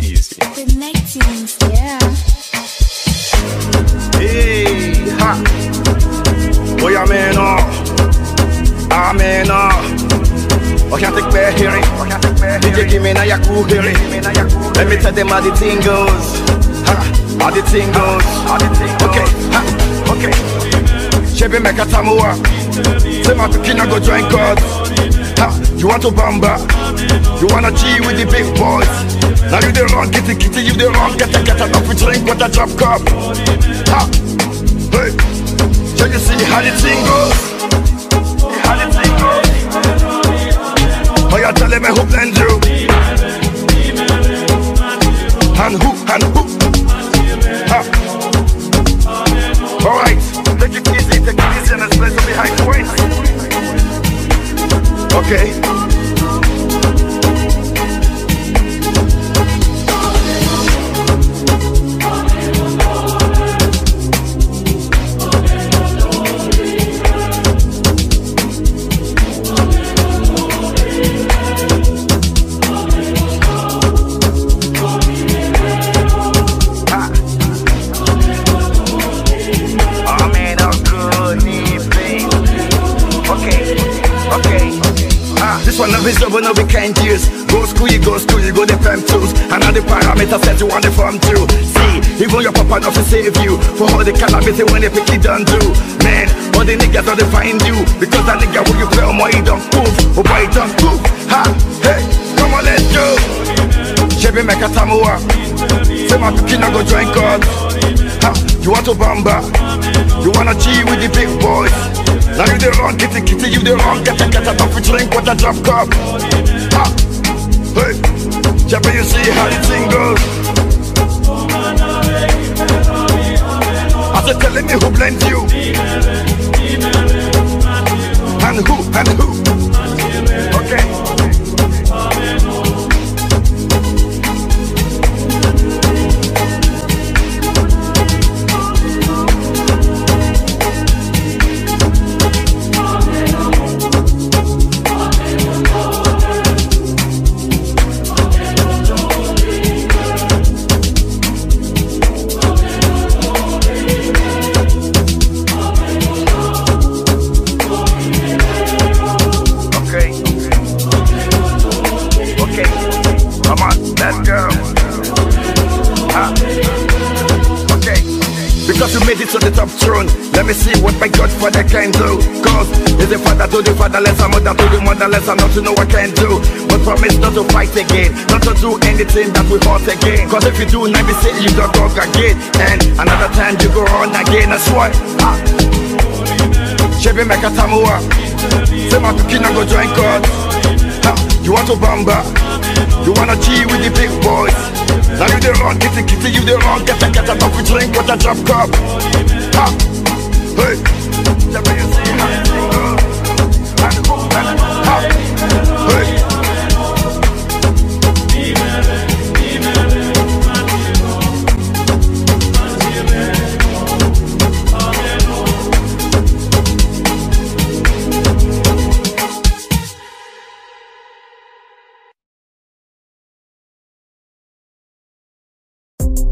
Easy. Connecting, yeah. Hey, ha. Boy, I'm in awe. I'm in awe. I can't take back hearing. Oh, DJ give me now your cool hearing. Let me tell them how the thing goes. Ha, how the thing goes. Okay, ha, okay. Chebe meka tamua. Say my pikina go join God. Ha, you want to bamba? You wanna G with the big boys? Now you the wrong, kitty kitty, you the wrong, get a get a enough drink with a drop cup. Ha, hey, so you see how the thing goes? Okay. One of is over, no we can't use. Go school, you go school, you go the fem tools. And all the parameters set you on the farm too. See, even your papa not to save you. For all the calamity when they pick it done do. Man, all the niggas don't find you. Because that nigga will you play on my don't move. Oh boy, don't move. Oh, ha, hey, come on, let's go. Chebe meka tamua. Say my pikin go join God. Ha, you want to bamba? You wanna G with the big boys? Now you the wrong, kitty kitty, you the wrong, get a get a coffee drink with a drop cup. Ha, hey, Chebe, you see how the thing? I said, telling me who blends you, and who, and who. Because you made it to the top throne. Let me see what my Godfather can do. Cause he's the father to the fatherless, a mother to the motherless, and not to know what I can do. But promise not to fight again, not to do anything that we hurt again. Cause if you do, now be say you don't go again. And another time you go on again, that's why. Ah. Chebe meka. Say my pikin go join God. You want to bamba? You wanna G with the big boys? Now you the wrong, kitty kitty, you the wrong, get a get a coffee drink with a drop cup. Ha, hey, you